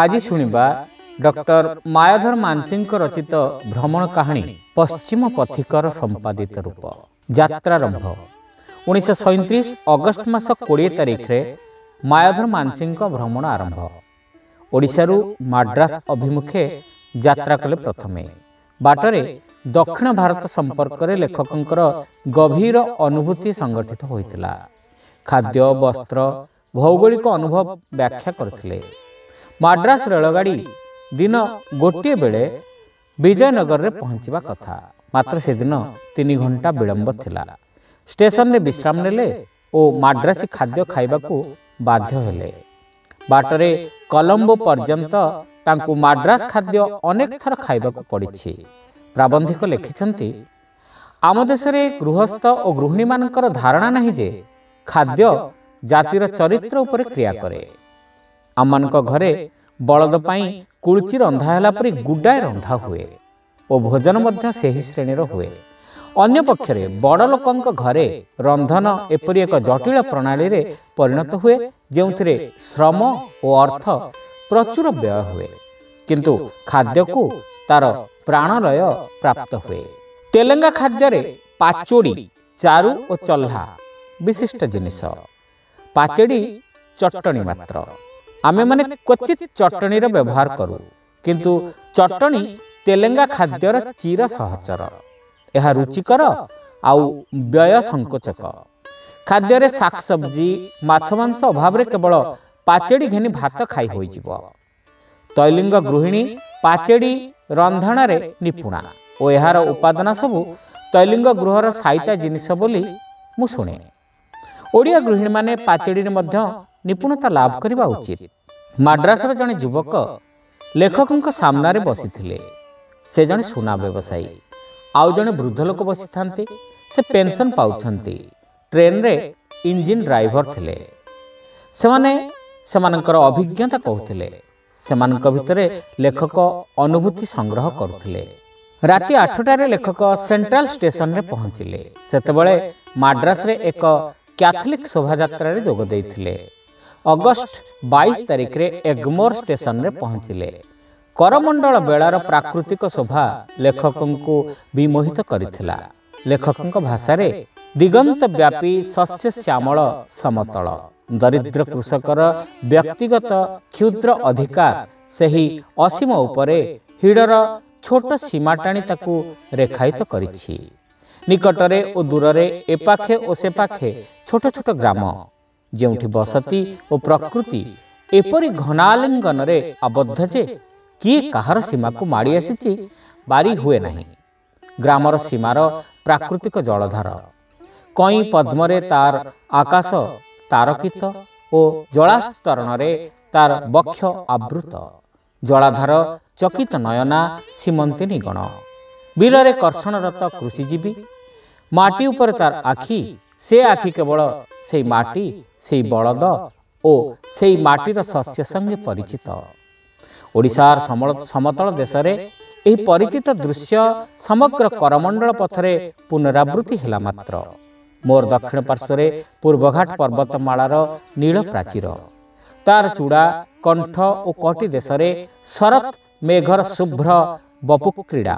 ଆଜି ଶୁଣିବା ଡକ୍ଟର ମାୟାଧର ମାନସିଂଙ୍କ ରଚିତ ଭ୍ରମଣ କାହାଣୀ ପଶ୍ଚିମ ପଥିକର ସମ୍ପାଦିତ ରୂପ। ଯାତ୍ରାରମ୍ଭ। ଉଣେଇଶହ ସଇଁତିରିଶ ଅଗଷ୍ଟ ମାସ କୋଡ଼ିଏ ତାରିଖରେ ମାୟାଧର ମାନସିଂଙ୍କ ଭ୍ରମଣ ଆରମ୍ଭ। ଓଡ଼ିଶାରୁ ମାଡ୍ରାସ ଅଭିମୁଖେ ଯାତ୍ରା କଲେ ପ୍ରଥମେ। ବାଟରେ ଦକ୍ଷିଣ ଭାରତ ସମ୍ପର୍କରେ ଲେଖକଙ୍କର ଗଭୀର ଅନୁଭୂତି ସଂଗଠିତ ହୋଇଥିଲା। ଖାଦ୍ୟ ବସ୍ତ୍ର ଭୌଗୋଳିକ ଅନୁଭବ ବ୍ୟାଖ୍ୟା କରିଥିଲେ। ମାଡ୍ରାସ ରେଳଗାଡ଼ି ଦିନ ଗୋଟିଏ ବେଳେ ବିଜୟନଗରରେ ପହଞ୍ଚିବା କଥା। ମାତ୍ର ସେଦିନ ତିନି ଘଣ୍ଟା ବିଳମ୍ବ ଥିଲା। ଷ୍ଟେସନରେ ବିଶ୍ରାମ ନେଲେ ଓ ମାଡ୍ରାସୀ ଖାଦ୍ୟ ଖାଇବାକୁ ବାଧ୍ୟ ହେଲେ। ବାଟରେ କଲମ୍ବୋ ପର୍ଯ୍ୟନ୍ତ ତାଙ୍କୁ ମାଡ୍ରାସ ଖାଦ୍ୟ ଅନେକ ଥର ଖାଇବାକୁ ପଡ଼ିଛି। ପ୍ରାବନ୍ଧିକ ଲେଖିଛନ୍ତି ଆମ ଦେଶରେ ଗୃହସ୍ଥ ଓ ଗୃହିଣୀମାନଙ୍କର ଧାରଣା ନାହିଁ ଯେ ଖାଦ୍ୟ ଜାତିର ଚରିତ୍ର ଉପରେ କ୍ରିୟା କରେ। ଆମମାନଙ୍କ ଘରେ ବଳଦ ପାଇଁ କୁଳଚି ରନ୍ଧା ହେଲା ପରି ଗୁଡ଼ାଏ ରନ୍ଧା ହୁଏ ଓ ଭୋଜନ ମଧ୍ୟ ସେହି ଶ୍ରେଣୀର ହୁଏ। ଅନ୍ୟପକ୍ଷରେ ବଡ଼ ଲୋକଙ୍କ ଘରେ ରନ୍ଧନ ଏପରି ଏକ ଜଟିଳ ପ୍ରଣାଳୀରେ ପରିଣତ ହୁଏ ଯେଉଁଥିରେ ଶ୍ରମ ଓ ଅର୍ଥ ପ୍ରଚୁର ବ୍ୟୟ ହୁଏ। କିନ୍ତୁ ଖାଦ୍ୟକୁ ତାର ପ୍ରାଣଲୟ ପ୍ରାପ୍ତ ହୁଏ। ତେଲେଙ୍ଗା ଖାଦ୍ୟରେ ପାଚୋଡ଼ି ଚାରୁ ଓ ଚହ୍ଲା ବିଶିଷ୍ଟ ଜିନିଷ। ପାଚେଡ଼ି ଚଟଣି ମାତ୍ର। ଆମେମାନେ କ୍ୱଚିତ ଚଟଣିର ବ୍ୟବହାର କରୁ। କିନ୍ତୁ ଚଟଣି ତେଲେଙ୍ଗା ଖାଦ୍ୟର ଚିର ସହଚର। ଏହା ରୁଚିକର ଆଉ ବ୍ୟୟ ସଙ୍କୋଚକ ଖାଦ୍ୟରେ ଶାକସବ୍ଜି ମାଛ ମାଂସ ଅଭାବରେ କେବଳ ପାଚେଡ଼ି ଘେନି ଭାତ ଖାଇ ହୋଇଯିବ। ତୈଲିଙ୍ଗ ଗୃହିଣୀ ପାଚେଡ଼ି ରନ୍ଧଣାରେ ନିପୁଣା ଓ ଏହାର ଉପାଦାନ ସବୁ ତୈଲିଙ୍ଗ ଗୃହର ସାଇତା ଜିନିଷ ବୋଲି ମୁଁ ଶୁଣେ। ଓଡ଼ିଆ ଗୃହିଣୀମାନେ ପାଚେଡ଼ିରେ ମଧ୍ୟ ନିପୁଣତା ଲାଭ କରିବା ଉଚିତ। ମାଡ୍ରାସର ଜଣେ ଯୁବକ ଲେଖକଙ୍କ ସାମ୍ନାରେ ବସିଥିଲେ। ସେ ଜଣେ ସୁନା ବ୍ୟବସାୟୀ। ଆଉ ଜଣେ ବୃଦ୍ଧ ଲୋକ ବସିଥାନ୍ତି। ସେ ପେନ୍ସନ୍ ପାଉଛନ୍ତି। ଟ୍ରେନ୍ରେ ଇଞ୍ଜିନ୍ ଡ୍ରାଇଭର ଥିଲେ। ସେମାନେ ସେମାନଙ୍କର ଅଭିଜ୍ଞତା କହୁଥିଲେ। ସେମାନଙ୍କ ଭିତରେ ଲେଖକ ଅନୁଭୂତି ସଂଗ୍ରହ କରୁଥିଲେ। ରାତି ଆଠଟାରେ ଲେଖକ ସେଣ୍ଟ୍ରାଲ ଷ୍ଟେସନରେ ପହଞ୍ଚିଲେ। ସେତେବେଳେ ମାଡ୍ରାସରେ ଏକ କ୍ୟାଥଲିକ୍ ଶୋଭାଯାତ୍ରାରେ ଯୋଗ ଦେଇଥିଲେ। ଅଗଷ୍ଟ ବାଇଶ ତାରିଖରେ ଏଗମୋର ଷ୍ଟେସନରେ ପହଞ୍ଚିଲେ। କରମଣ୍ଡଳ ବେଳାର ପ୍ରାକୃତିକ ଶୋଭା ଲେଖକଙ୍କୁ ବିମୋହିତ କରିଥିଲା। ଲେଖକଙ୍କ ଭାଷାରେ ଦିଗନ୍ତ ବ୍ୟାପୀ ଶସ୍ୟ ଶ୍ୟାମଳ ସମତଳ। ଦରିଦ୍ର କୃଷକର ବ୍ୟକ୍ତିଗତ କ୍ଷୁଦ୍ର ଅଧିକାର ସେହି ଅସୀମ ଉପରେ ହିଡ଼ର ଛୋଟ ସୀମା ଟାଣି ତାକୁ ରେଖାୟିତ କରିଛି। ନିକଟରେ ଓ ଦୂରରେ ଏପାଖେ ଓ ସେପାଖେ ଛୋଟ ଛୋଟ ଗ୍ରାମ। ଯେଉଁଠି ବସତି ଓ ପ୍ରକୃତି ଏପରି ଘନାଲିଙ୍ଗନରେ ଆବଦ୍ଧ ଯେ କିଏ କାହାର ସୀମାକୁ ମାଡ଼ି ଆସିଛି ବାରି ହୁଏ ନାହିଁ। ଗ୍ରାମର ସୀମାର ପ୍ରାକୃତିକ ଜଳଧାର। କଇଁ ପଦ୍ମରେ ତାର ଆକାଶ ତାରକିତ ଓ ଜଳାସ୍ତରଣରେ ତାର ବକ୍ଷ ଆବୃତ। ଜଳାଧାର ଚକିତ ନୟନା ସୀମନ୍ତିନୀ ଗଣ ବିଲରେ କର୍ଷଣରତ କୃଷିଜୀବୀ। ମାଟି ଉପରେ ତାର ଆଖି ସେ ଆଖି କେବଳ ସେଇ ମାଟି ସେଇ ବଳଦ ଓ ସେଇ ମାଟିର ଶସ୍ୟ ସଙ୍ଗେ ପରିଚିତ। ଓଡ଼ିଶାର ସମତଳ ଦେଶରେ ଏହି ପରିଚିତ ଦୃଶ୍ୟ ସମଗ୍ର କରମଣ୍ଡଳ ପଥରେ ପୁନରାବୃତ୍ତି ହେଲା ମାତ୍ର। ମୋର ଦକ୍ଷିଣ ପାର୍ଶ୍ୱରେ ପୂର୍ବଘାଟ ପର୍ବତମାଳାର ନୀଳ ପ୍ରାଚୀର ତାର ଚୂଡ଼ା କଣ୍ଠ ଓ କଟି ଦେଶରେ ଶରତ ମେଘର ଶୁଭ୍ର ବପୁ କ୍ରୀଡ଼ା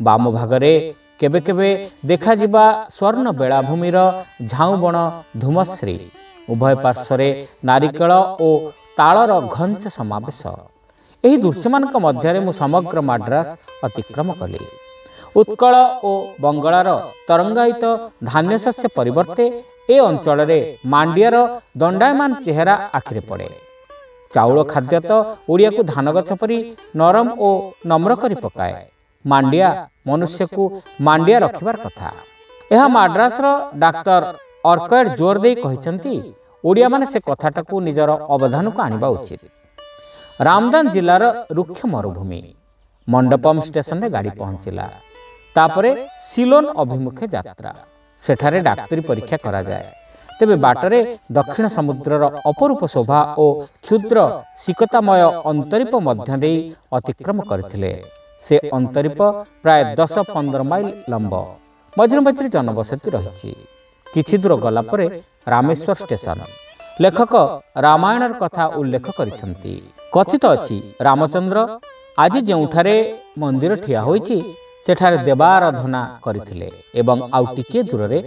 ବାମ ଭାଗରେ କେବେ କେବେ ଦେଖାଯିବା ସ୍ୱର୍ଣ୍ଣ ବେଳାଭୂମିର ଝାଉଁବଣ ଧୂମଶ୍ରୀ। ଉଭୟ ପାର୍ଶ୍ୱରେ ନାରିକେଳ ଓ ତାଳର ଘଞ୍ଚ ସମାବେଶ। ଏହି ଦୃଶ୍ୟମାନଙ୍କ ମଧ୍ୟରେ ମୁଁ ସମଗ୍ର ମାଡ୍ରାସ ଅତିକ୍ରମ କଲି। ଉତ୍କଳ ଓ ବଙ୍ଗଳାର ତରଙ୍ଗାୟିତ ଧାନ୍ୟଶସ୍ୟ ପରିବର୍ତ୍ତେ ଏ ଅଞ୍ଚଳରେ ମାଣ୍ଡିଆର ଦଣ୍ଡାୟମାନ ଚେହେରା ଆଖିରେ ପଡ଼େ। ଚାଉଳ ଖାଦ୍ୟ ତ ଓଡ଼ିଆକୁ ଧାନଗଛ ପରି ନରମ ଓ ନମ୍ର କରି ପକାଏ। ମାଣ୍ଡିଆ ମନୁଷ୍ୟକୁ ମାଣ୍ଡିଆ ରଖିବାର କଥା। ଏହା ମାଡ୍ରାସର ଡାକ୍ତର ଅର୍କଏଡ୍ ଜୋର ଦେଇ କହିଛନ୍ତି ଓଡ଼ିଆମାନେ ସେ କଥାଟାକୁ ନିଜର ଅବଦାନକୁ ଆଣିବା ଉଚିତ। ରାମଦାନ ଜିଲ୍ଲାର ରୁକ୍ଷ ମରୁଭୂମି ମଣ୍ଡପମ ଷ୍ଟେସନରେ ଗାଡ଼ି ପହଞ୍ଚିଲା। ତାପରେ ସିଲୋନ ଅଭିମୁଖେ ଯାତ୍ରା। ସେଠାରେ ଡାକ୍ତରୀ ପରୀକ୍ଷା କରାଯାଏ। ତେବେ ବାଟରେ ଦକ୍ଷିଣ ସମୁଦ୍ରର ଅପରୂପ ଶୋଭା ଓ କ୍ଷୁଦ୍ର ଶିକତାମୟ ଅନ୍ତରୀପ ମଧ୍ୟ ଦେଇ ଅତିକ୍ରମ କରିଥିଲେ। ସେ ଅନ୍ତରୀପ ପ୍ରାୟ ଦଶ ପନ୍ଦର ମାଇଲ ଲମ୍ବ ମଝିରେ ମଝିରେ ଜନବସତି ରହିଛି। କିଛି ଦୂର ଗଲା ପରେ ରାମେଶ୍ୱର ଷ୍ଟେସନ। ଲେଖକ ରାମାୟଣର କଥା ଉଲ୍ଲେଖ କରିଛନ୍ତି। କଥିତ ଅଛି ରାମଚନ୍ଦ୍ର ଆଜି ଯେଉଁଠାରେ ମନ୍ଦିର ଠିଆ ହୋଇଛି ସେଠାରେ ଦେବାରାଧନା କରିଥିଲେ ଏବଂ ଆଉ ଟିକିଏ ଦୂରରେ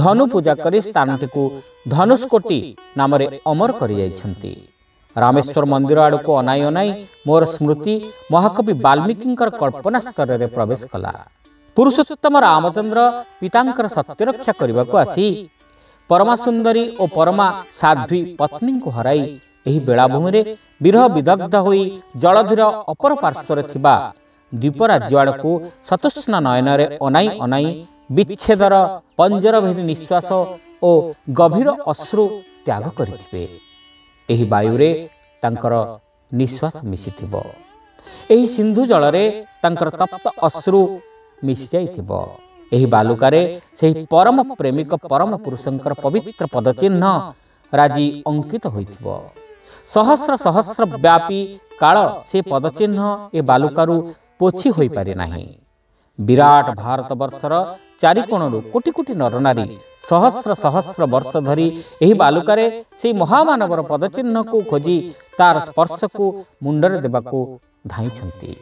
ଧନୁ ପୂଜା କରି ସ୍ଥାନଟିକୁ ଧନୁଷ୍କୋଟି ନାମରେ ଅମର କରିଯାଇଛନ୍ତି। ରାମେଶ୍ୱର ମନ୍ଦିର ଆଡ଼କୁ ଅନାଇ ଅନାଇ ମୋର ସ୍ମୃତି ମହାକବି ବାଲ୍ମୀକିଙ୍କର କଳ୍ପନା ସ୍ତରରେ ପ୍ରବେଶ କଲା ପୁରୁଷୋତ୍ତମ ରାମଚନ୍ଦ୍ର ପିତାଙ୍କର ସତ୍ୟରକ୍ଷା କରିବାକୁ ଆସି ପରମା ସୁନ୍ଦରୀ ଓ ପରମା ସାଧ୍ୱୀ ପତ୍ନୀଙ୍କୁ ହରାଇ ଏହି ବେଳାଭୂମିରେ ବିରହ ବିଦଗ୍ଧ ହୋଇ ଜଳଧୀର ଅପର ପାର୍ଶ୍ୱରେ ଥିବା ଦ୍ୱୀପରାଜ୍ୟ ଆଡ଼କୁ ସତୁଷ୍ଣ ନୟନରେ ଅନାଇ ଅନାଇ ବିଚ୍ଛେଦର ପଞ୍ଜରଭେଦୀ ନିଶ୍ୱାସ ଓ ଗଭୀର ଅଶ୍ରୁ ତ୍ୟାଗ କରିଥିବେ ଏହି ବାୟୁରେ ତାଙ୍କର ନିଶ୍ୱାସ ମିଶିଥିବ। ଏହି ସିନ୍ଧୁ ଜଳରେ ତାଙ୍କର ତପ୍ତ ଅଶ୍ରୁ ମିଶିଯାଇଥିବ। ଏହି ବାଲୁକାରେ ସେହି ପରମ ପ୍ରେମିକ ପରମ ପୁରୁଷଙ୍କର ପବିତ୍ର ପଦଚିହ୍ନ ରାଜି ଅଙ୍କିତ ହୋଇଥିବ। ସହସ୍ର ସହସ୍ର ବ୍ୟାପୀ କାଳ ସେ ପଦଚିହ୍ନ ଏ ବାଲୁକାରୁ ପୋଛି ହୋଇପାରେ ନାହିଁ। ବିରାଟ ଭାରତବର୍ଷର ଚାରିକୋଣରୁ କୋଟି କୋଟି ନରନାରୀ ସହସ୍ର ସହସ୍ର ବର୍ଷ ଧରି ଏହି ବାଲୁକାରେ ସେହି ମହାମାନବର ପଦଚିହ୍ନକୁ ଖୋଜି ତାର ସ୍ପର୍ଶକୁ ମୁଣ୍ଡରେ ଦେବାକୁ ଧାଇଁଛନ୍ତି।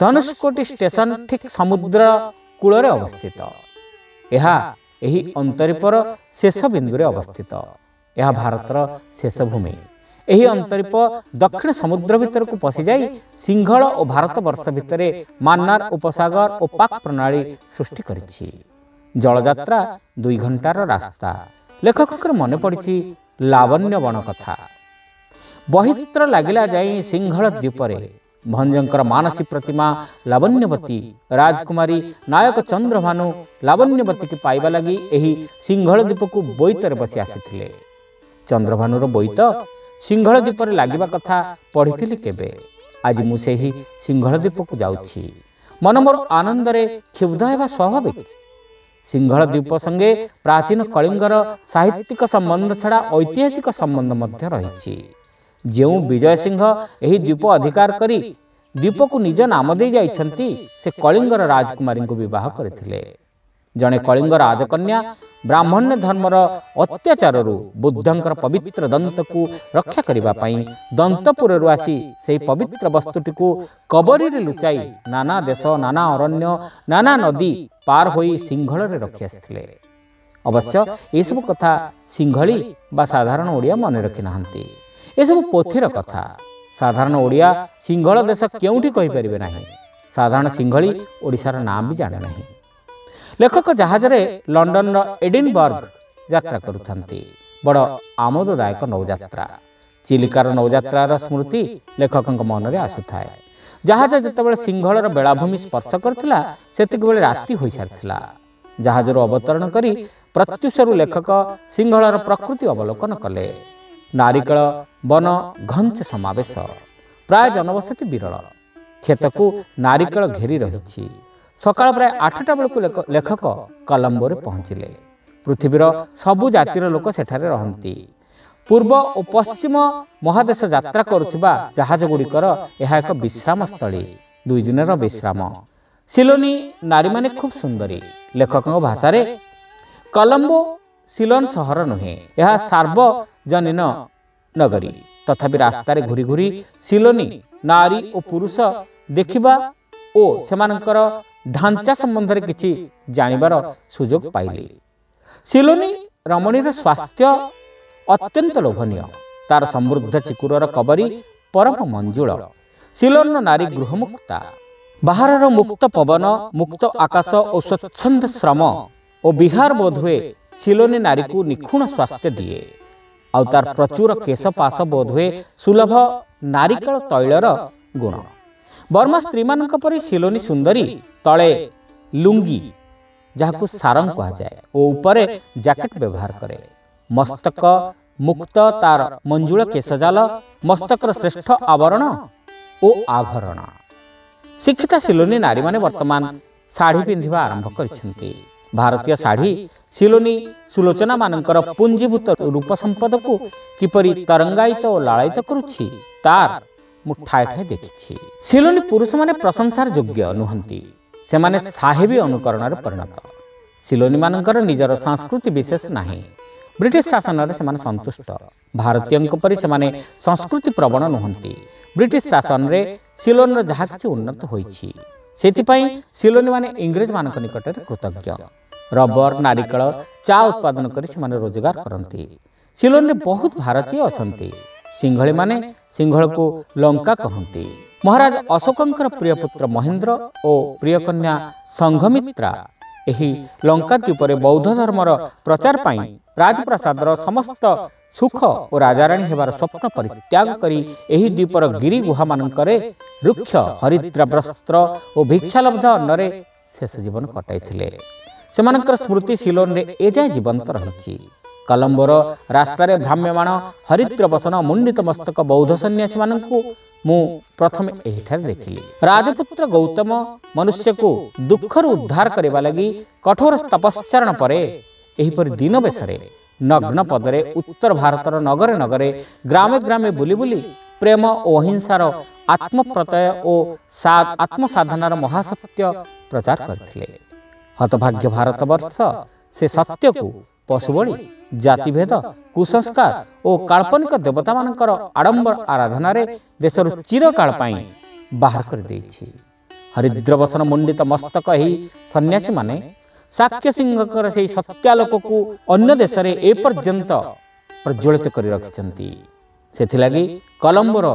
ଧନୁଷ୍କୋଟି ଷ୍ଟେସନ ଠିକ୍ ସମୁଦ୍ର କୂଳରେ ଅବସ୍ଥିତ। ଏହା ଏହି ଅନ୍ତରୀପର ଶେଷ ବିନ୍ଦୁରେ ଅବସ୍ଥିତ। ଏହା ଭାରତର ଶେଷ ଭୂମି ଏହି ଅନ୍ତରୀପ ଦକ୍ଷିଣ ସମୁଦ୍ର ଭିତରକୁ ପଶିଯାଇ ସିଂହଳ ଓ ଭାରତବର୍ଷ ଭିତରେ ମାନ୍ନାର ଉପସାଗର ଓ ପାକ୍ ପ୍ରଣାଳୀ ସୃଷ୍ଟି କରିଛି। ଜଳଯାତ୍ରା ଦୁଇ ଘଣ୍ଟାର ରାସ୍ତା। ଲେଖକଙ୍କର ମନେ ପଡ଼ିଛି ଲାବଣ୍ୟ ବଣ କଥା ବହିତ୍ର ଲାଗିଲା ଯାଇ ସିଂହଳ ଦ୍ୱୀପରେ। ଭଞ୍ଜଙ୍କର ମାନସୀ ପ୍ରତିମା ଲାବଣ୍ୟବତୀ। ରାଜକୁମାରୀ ନାୟକ ଚନ୍ଦ୍ରଭାନୁ ଲାବଣ୍ୟବତୀକି ପାଇବା ଲାଗି ଏହି ସିଂହଳ ଦ୍ୱୀପକୁ ବୋଇତରେ ବସି ଆସିଥିଲେ। ଚନ୍ଦ୍ରଭାନୁର ବୋଇତ ସିଂହଳ ଦ୍ୱୀପରେ ଲାଗିବା କଥା ପଢ଼ିଥିଲି କେବେ? ଆଜି ମୁଁ ସେହି ସିଂହଳ ଦ୍ୱୀପକୁ ଯାଉଛି। ମନ ମୋର ଆନନ୍ଦରେ କ୍ଷୁବ୍ଧ ହେବା ସ୍ୱାଭାବିକ। ସିଂହଳ ଦ୍ୱୀପ ସଙ୍ଗେ ପ୍ରାଚୀନ କଳିଙ୍ଗର ସାହିତ୍ୟିକ ସମ୍ବନ୍ଧ ଛଡ଼ା ଐତିହାସିକ ସମ୍ବନ୍ଧ ମଧ୍ୟ ରହିଛି। ଯେଉଁ ବିଜୟ ସିଂହ ଏହି ଦ୍ୱୀପ ଅଧିକାର କରି ଦ୍ୱୀପକୁ ନିଜ ନାମ ଦେଇ ଯାଇଛନ୍ତି ସେ କଳିଙ୍ଗର ରାଜକୁମାରୀଙ୍କୁ ବିବାହ କରିଥିଲେ। ଜଣେ କଳିଙ୍ଗ ରାଜକନ୍ୟା ବ୍ରାହ୍ମଣ୍ୟ ଧର୍ମର ଅତ୍ୟାଚାରରୁ ବୁଦ୍ଧଙ୍କର ପବିତ୍ର ଦନ୍ତକୁ ରକ୍ଷା କରିବା ପାଇଁ ଦନ୍ତପୁରରୁ ଆସି ସେହି ପବିତ୍ର ବସ୍ତୁଟିକୁ କବରୀରେ ଲୁଚାଇ ନାନା ଦେଶ ନାନା ଅରଣ୍ୟ ନାନା ନଦୀ ପାର ହୋଇ ସିଂହଳରେ ରଖି ଆସିଥିଲେ ଅବଶ୍ୟ ଏସବୁ କଥା ସିଂହଳି ବା ସାଧାରଣ ଓଡ଼ିଆ ମନେ ରଖିନାହାନ୍ତି ଏସବୁ ପୋଥିର କଥା ସାଧାରଣ ଓଡ଼ିଆ ସିଂହଳ ଦେଶ କେଉଁଠି କହିପାରିବେ ନାହିଁ ସାଧାରଣ ସିଂହଳି ଓଡ଼ିଶାର ନାଁ ବି ଜାଣେ ନାହିଁ ଲେଖକ ଜାହାଜରେ ଲଣ୍ଡନର ଏଡିନବର୍ଗ ଯାତ୍ରା କରୁଥାନ୍ତି। ବଡ଼ ଆମୋଦଦାୟକ ନୌଯାତ୍ରା। ଚିଲିକାର ନୌଯାତ୍ରାର ସ୍ମୃତି ଲେଖକଙ୍କ ମନରେ ଆସୁଥାଏ। ଜାହାଜ ଯେତେବେଳେ ସିଂହଳର ବେଳାଭୂମି ସ୍ପର୍ଶ କରିଥିଲା ସେତିକିବେଳେ ରାତି ହୋଇସାରିଥିଲା। ଜାହାଜରୁ ଅବତରଣ କରି ପ୍ରତ୍ୟୁଷରୁ ଲେଖକ ସିଂହଳର ପ୍ରକୃତି ଅବଲୋକନ କଲେ। ନାରିକେଳ ବନ ଘଞ୍ଚ ସମାବେଶ। ପ୍ରାୟ ଜନବସତି ବିରଳ। କ୍ଷେତକୁ ନାରିକେଳ ଘେରି ରହିଛି। ସକାଳ ପ୍ରାୟ ଆଠଟା ବେଳକୁ ଲେଖକ କଲମ୍ବୋରେ ପହଞ୍ଚିଲେ। ପୃଥିବୀର ସବୁ ଜାତିର ଲୋକ ସେଠାରେ ରହନ୍ତି। ପୂର୍ବ ଓ ପଶ୍ଚିମ ମହାଦେଶ ଯାତ୍ରା କରୁଥିବା ଜାହାଜ ଗୁଡ଼ିକର ଏହା ଏକ ବିଶ୍ରାମସ୍ଥଳୀ ଦୁଇ ଦିନର ବିଶ୍ରାମ। ସିଲୋନି ନାରୀମାନେ ଖୁବ୍ ସୁନ୍ଦରୀ। ଲେଖକଙ୍କ ଭାଷାରେ କଲମ୍ବୋ ସିଲୋନ ସହର ନୁହେଁ ଏହା ସାର୍ବଜନୀନ ନଗରୀ। ତଥାପି ରାସ୍ତାରେ ଘୁରି ଘୁରି ସିଲୋନି ନାରୀ ଓ ପୁରୁଷ ଦେଖିବା ଓ ସେମାନଙ୍କର ଢାଞ୍ଚା ସମ୍ବନ୍ଧରେ କିଛି ଜାଣିବାର ସୁଯୋଗ ପାଇଲି। ସିଲୋନି ରମଣୀର ସ୍ୱାସ୍ଥ୍ୟ ଅତ୍ୟନ୍ତ ଲୋଭନୀୟ। ତାର ସମୃଦ୍ଧ ଚିକୁରର କବରୀ ପରମ ମଞ୍ଜୁଳ। ସିଲୋନର ନାରୀ ଗୃହମୁକ୍ତା। ବାହାରର ମୁକ୍ତ ପବନ ମୁକ୍ତ ଆକାଶ ଓ ସ୍ୱଚ୍ଛନ୍ଦ ଶ୍ରମ ଓ ବିହାର ବୋଧହୁଏ ସିଲୋନି ନାରୀକୁ ନିଖୁଣ ସ୍ୱାସ୍ଥ୍ୟ ଦିଏ। ଆଉ ତାର ପ୍ରଚୁର କେଶପାଶ ବୋଧହୁଏ ସୁଲଭ ନାରିକେଳ ତୈଳର ଗୁଣ। ବର୍ମା ସ୍ତ୍ରୀମାନଙ୍କ ପରି ସିଲୋନି ସୁନ୍ଦରୀ ତଳେ ଲୁଙ୍ଗି ଯାହାକୁ ସାରଙ୍ଗ କୁହାଯାଏ ଓ ଉପରେ ଜ୍ୟାକେଟ୍ ବ୍ୟବହାର କରେ। ମସ୍ତକ ମୁକ୍ତ ତାର ମଞ୍ଜୁଳ କେଶଜାଲ ମସ୍ତକର ଶ୍ରେଷ୍ଠ ଆବରଣ ଓ ଆଭରଣ। ଶିକ୍ଷିତା ସିଲୋନି ନାରୀମାନେ ବର୍ତ୍ତମାନ ଶାଢ଼ୀ ପିନ୍ଧିବା ଆରମ୍ଭ କରିଛନ୍ତି। ଭାରତୀୟ ଶାଢ଼ୀ ସିଲୋନି ସୁଲୋଚନାମାନଙ୍କର ପୁଞ୍ଜୀଭୂତ ରୂପ ସମ୍ପଦକୁ କିପରି ତରଙ୍ଗାୟିତ ଓ ଲାଳାୟିତ କରୁଛି ତାର ମୁଁ ଠାଏ ଠାଏ ଦେଖିଛି ସିଲୋନି ପୁରୁଷମାନେ ପ୍ରଶଂସାର ଯୋଗ୍ୟ ନୁହନ୍ତି। ସେମାନେ ସାହେବୀ ଅନୁକରଣରେ ପରିଣତ। ସିଲୋନିମାନଙ୍କର ନିଜର ସଂସ୍କୃତି ବିଶେଷ ନାହିଁ। ବ୍ରିଟିଶ ଶାସନରେ ସେମାନେ ସନ୍ତୁଷ୍ଟ। ଭାରତୀୟଙ୍କ ପରି ସେମାନେ ସଂସ୍କୃତି ପ୍ରବଣ ନୁହନ୍ତି। ବ୍ରିଟିଶ ଶାସନରେ ସିଲୋନର ଯାହା କିଛି ଉନ୍ନତ ହୋଇଛି। ସେଥିପାଇଁ ସିଲୋନୀମାନେ ଇଂରେଜମାନଙ୍କ ନିକଟରେ କୃତଜ୍ଞ। ରବର ନାରିକେଳ ଚା ଉତ୍ପାଦନ କରି ସେମାନେ ରୋଜଗାର କରନ୍ତି। ସିଲୋନରେ ବହୁତ ଭାରତୀୟ ଅଛନ୍ତି। ସିଂହଳୀମାନେ ସିଂହଳକୁ ଲଙ୍କା କହନ୍ତି। ମହାରାଜ ଅଶୋକଙ୍କର ପ୍ରିୟ ପୁତ୍ର ମହେନ୍ଦ୍ର ଓ ପ୍ରିୟ କନ୍ୟା ସଂଘମିତ୍ରା ଏହି ଲଙ୍କା ଦ୍ୱୀପରେ ବୌଦ୍ଧ ଧର୍ମର ପ୍ରଚାର ପାଇଁ ରାଜପ୍ରାସାଦର ସମସ୍ତ ସୁଖ ଓ ରାଜାରାଣୀ ହେବାର ସ୍ୱପ୍ନ ପରିତ୍ୟାଗ କରି ଏହି ଦ୍ୱୀପର ଗିରି ଗୁହାମାନଙ୍କରେ ରୁକ୍ଷ ହରିଦ୍ରାବ୍ରସ୍ତ୍ର ଓ ଭିକ୍ଷାଲବ୍ଧ ଅନ୍ନରେ ଶେଷ ଜୀବନ କଟାଇଥିଲେ। ସେମାନଙ୍କର ସ୍ମୃତି ସିଲୋନରେ ଏଯାଏଁ ଜୀବନ୍ତ ରହିଛି। କଲମ୍ବୋର ରାସ୍ତାରେ ଭ୍ରାମ୍ୟମାଣ ହରିଦ୍ର ବସନ ମୁଣ୍ଡିତ ମସ୍ତକ ବୌଦ୍ଧ ସନ୍ନ୍ୟାସୀମାନଙ୍କୁ ମୁଁ ପ୍ରଥମେ ଏହିଠାରେ ଦେଖିଲି। ରାଜପୁତ୍ର ଗୌତମ ମନୁଷ୍ୟକୁ ଦୁଃଖରୁ ଉଦ୍ଧାର କରିବା ଲାଗି କଠୋର ତପଶ୍ଚାରଣ ପରେ ଏହିପରି ଦିନ ବେଶରେ ନଗ୍ନ ପଦରେ ଉତ୍ତର ଭାରତର ନଗରେ ନଗରେ ଗ୍ରାମେ ଗ୍ରାମେ ବୁଲି ବୁଲି ପ୍ରେମ ଓ ଅହିଂସାର ଆତ୍ମପ୍ରତ୍ୟୟ ଓ ଆତ୍ମସାଧନାର ମହାସତ୍ୟ ପ୍ରଚାର କରିଥିଲେ। ହତଭାଗ୍ୟ ଭାରତବର୍ଷ ସେ ସତ୍ୟକୁ ପଶୁବଳି ଜାତିଭେଦ କୁସଂସ୍କାର ଓ କାଳ୍ପନିକ ଦେବତାମାନଙ୍କର ଆଡ଼ମ୍ବର ଆରାଧନାରେ ଦେଶରୁ ଚିରକାଳ ପାଇଁ ବାହାର କରିଦେଇଛି। ହରିଦ୍ରବସନ ମୁଣ୍ଡିତ ମସ୍ତକ ଏହି ସନ୍ନ୍ୟାସୀମାନେ ସାକ୍ଷ୍ୟ ସିଂହଙ୍କର ସେହି ସତ୍ୟାଲୋକକୁ ଅନ୍ୟ ଦେଶରେ ଏପର୍ଯ୍ୟନ୍ତ ପ୍ରଜ୍ୱଳିତ କରି ରଖିଛନ୍ତି। ସେଥିଲାଗି କଲମ୍ବୋର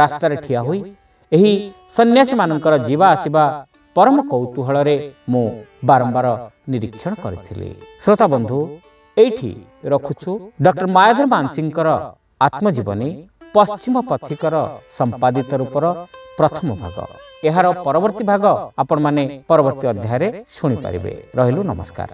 ରାସ୍ତାରେ ଠିଆ ହୋଇ ଏହି ସନ୍ନ୍ୟାସୀମାନଙ୍କର ଯିବା ଆସିବା ପରମ କୌତୁହଳରେ ମୁଁ ବାରମ୍ବାର ନିରୀକ୍ଷଣ କରିଥିଲି। ଶ୍ରୋତା ବନ୍ଧୁ ଏଇଠି ରଖୁଛୁ ଡକ୍ଟର ମାୟାଧର ମାନସିଂଙ୍କର ଆତ୍ମଜୀବନୀ ପଶ୍ଚିମ ପଥିକର ସମ୍ପାଦିତ ରୂପର ପ୍ରଥମ ଭାଗ। ଏହାର ପରବର୍ତ୍ତୀ ଭାଗ ଆପଣମାନେ ପରବର୍ତ୍ତୀ ଅଧ୍ୟାୟରେ ଶୁଣିପାରିବେ। ରହିଲୁ ନମସ୍କାର।